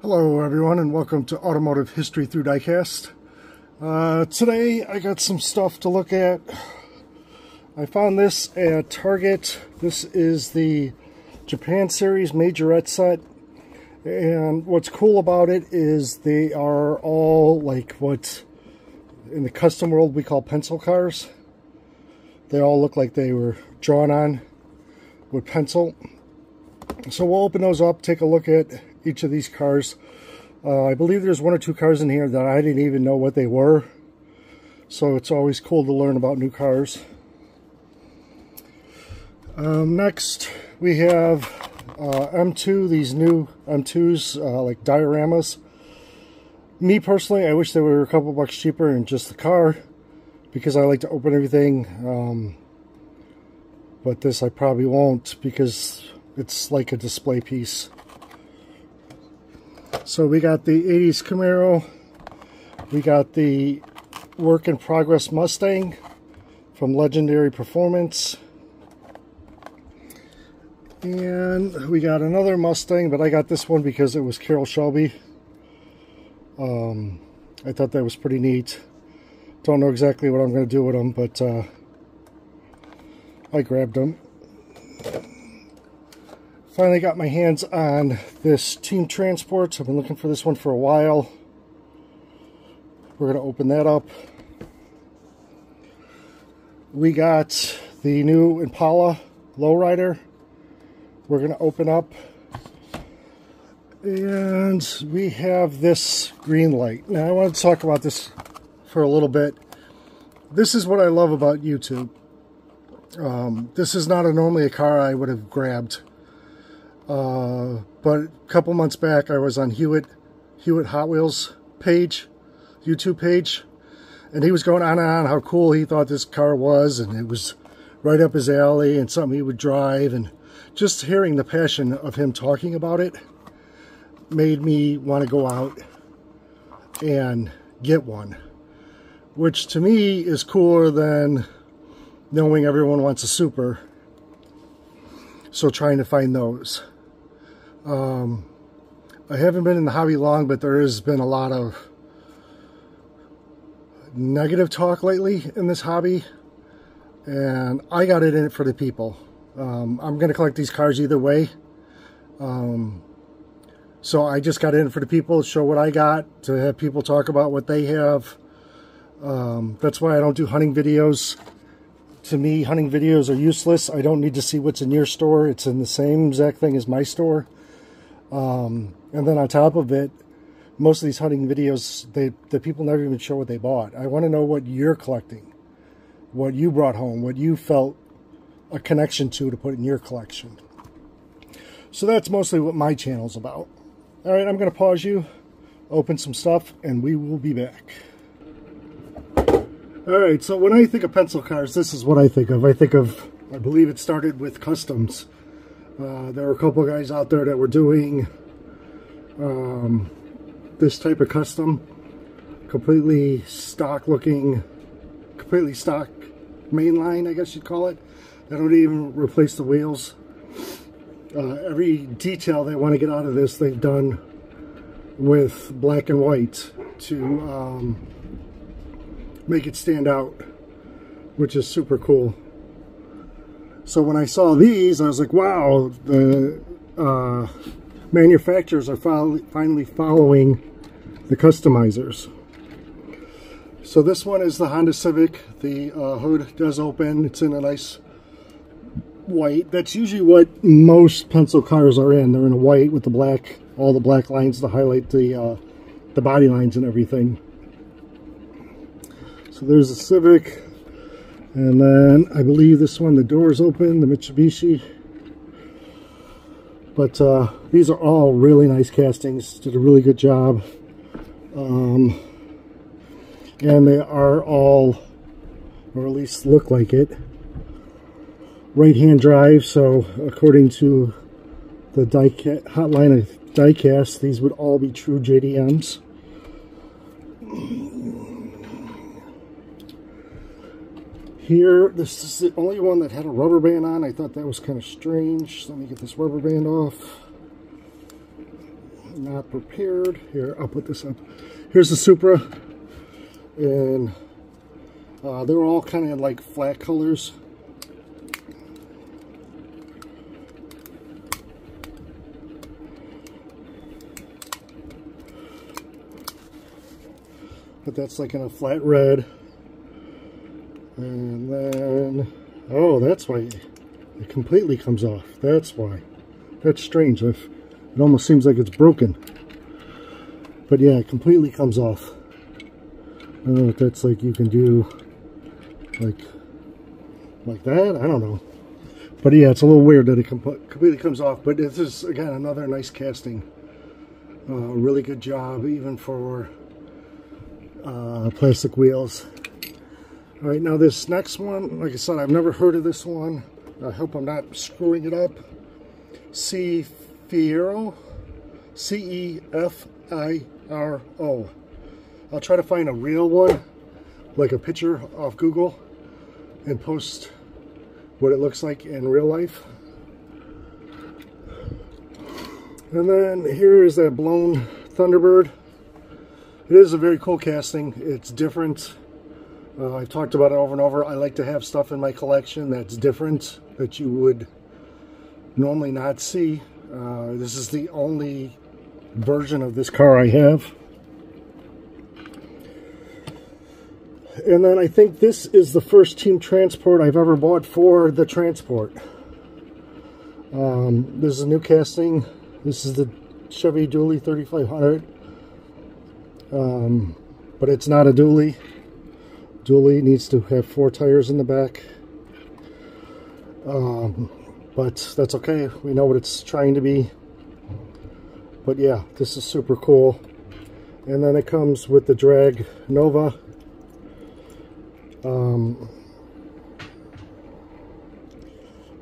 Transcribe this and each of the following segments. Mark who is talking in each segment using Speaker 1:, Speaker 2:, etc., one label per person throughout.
Speaker 1: Hello everyone and welcome to Automotive History Through Diecast. Uh, today I got some stuff to look at. I found this at Target. This is the Japan Series Majorette set. And what's cool about it is they are all like what in the custom world we call pencil cars. They all look like they were drawn on with pencil. So we'll open those up, take a look at each of these cars. Uh, I believe there's one or two cars in here that I didn't even know what they were. So it's always cool to learn about new cars. Um, next, we have uh, M2, these new M2s, uh, like dioramas. Me personally, I wish they were a couple bucks cheaper in just the car because I like to open everything. Um, but this I probably won't because it's like a display piece. So we got the 80s Camaro. We got the work in progress Mustang from Legendary Performance. And we got another Mustang, but I got this one because it was Carroll Shelby. Um, I thought that was pretty neat. Don't know exactly what I'm going to do with them, but uh, I grabbed them. Finally got my hands on this Team Transport. I've been looking for this one for a while. We're going to open that up. We got the new Impala Lowrider. We're going to open up. And we have this green light. Now I want to talk about this for a little bit. This is what I love about YouTube. Um, this is not a, normally a car I would have grabbed uh, but a couple months back, I was on Hewitt, Hewitt Hot Wheels page, YouTube page, and he was going on and on how cool he thought this car was, and it was right up his alley and something he would drive, and just hearing the passion of him talking about it made me want to go out and get one, which to me is cooler than knowing everyone wants a super. So trying to find those. Um, I haven't been in the hobby long, but there has been a lot of negative talk lately in this hobby. And I got it in it for the people. Um, I'm going to collect these cars either way. Um, so I just got in for the people, to show what I got, to have people talk about what they have. Um, that's why I don't do hunting videos. To me, hunting videos are useless. I don't need to see what's in your store. It's in the same exact thing as my store. Um, and then on top of it, most of these hunting videos, they the people never even show what they bought. I want to know what you're collecting, what you brought home, what you felt a connection to to put in your collection. So that's mostly what my channel's about. All right, I'm going to pause you, open some stuff, and we will be back. All right, so when I think of pencil cars, this is what I think of. I think of, I believe it started with customs. Uh, there were a couple guys out there that were doing um, this type of custom, completely stock looking, completely stock mainline, I guess you'd call it. They don't even replace the wheels. Uh, every detail they want to get out of this, they've done with black and white to um, make it stand out, which is super cool. So when I saw these, I was like, wow, the uh, manufacturers are finally following the customizers. So this one is the Honda Civic. The uh, hood does open. It's in a nice white. That's usually what most pencil cars are in. They're in a white with the black, all the black lines to highlight the uh, the body lines and everything. So there's the Civic. And then I believe this one, the doors open, the Mitsubishi. But uh, these are all really nice castings. Did a really good job. Um, and they are all, or at least look like it, right-hand drive. So according to the die hotline of diecast, these would all be true JDMs. Here. This is the only one that had a rubber band on. I thought that was kind of strange. Let me get this rubber band off. not prepared. Here, I'll put this up. Here's the Supra. And uh, they're all kind of like flat colors. But that's like in a flat red. And then, oh, that's why it completely comes off. That's why. That's strange. I've, it almost seems like it's broken. But yeah, it completely comes off. I don't know if that's like you can do like like that. I don't know. But yeah, it's a little weird that it com completely comes off. But this is, again, another nice casting. Uh, really good job, even for uh, plastic wheels. All right, now this next one, like I said, I've never heard of this one. I hope I'm not screwing it up. C. Fiero, C-E-F-I-R-O. I'll try to find a real one, like a picture off Google, and post what it looks like in real life. And then here is that blown Thunderbird. It is a very cool casting. It's different. Uh, I've talked about it over and over. I like to have stuff in my collection that's different, that you would normally not see. Uh, this is the only version of this car I have. And then I think this is the first Team Transport I've ever bought for the Transport. Um, this is a new casting. This is the Chevy Dually 3500. Um, but it's not a dually. Dually needs to have four tires in the back. Um, but that's okay. We know what it's trying to be. But yeah, this is super cool. And then it comes with the drag Nova. Um,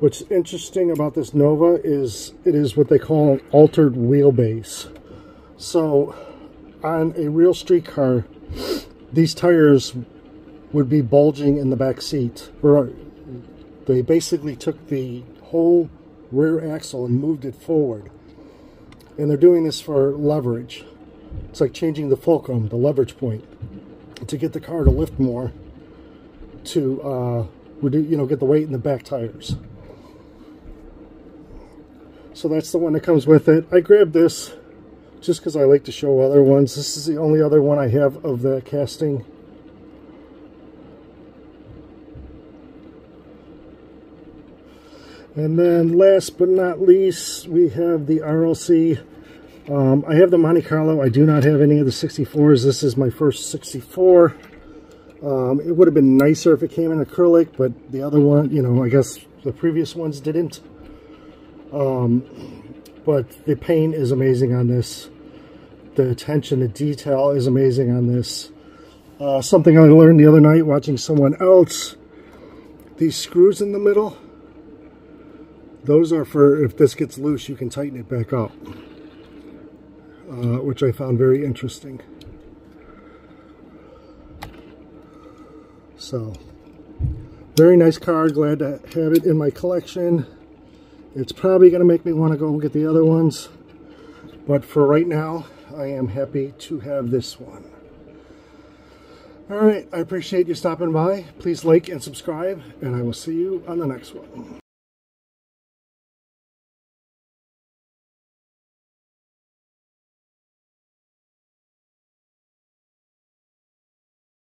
Speaker 1: what's interesting about this Nova is it is what they call an altered wheelbase. So on a real street car, these tires would be bulging in the back seat. Or they basically took the whole rear axle and moved it forward. And they're doing this for leverage. It's like changing the fulcrum, the leverage point, to get the car to lift more, to uh, you know get the weight in the back tires. So that's the one that comes with it. I grabbed this just because I like to show other ones. This is the only other one I have of the casting. And then last but not least, we have the RLC. Um, I have the Monte Carlo. I do not have any of the 64s. This is my first 64. Um, it would have been nicer if it came in acrylic, but the other one, you know, I guess the previous ones didn't. Um, but the paint is amazing on this. The attention to detail is amazing on this. Uh, something I learned the other night watching someone else. These screws in the middle, those are for if this gets loose, you can tighten it back up, uh, which I found very interesting. So, very nice car. Glad to have it in my collection. It's probably going to make me want to go and get the other ones. But for right now, I am happy to have this one. All right, I appreciate you stopping by. Please like and subscribe, and I will see you on the next one.